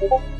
ここ。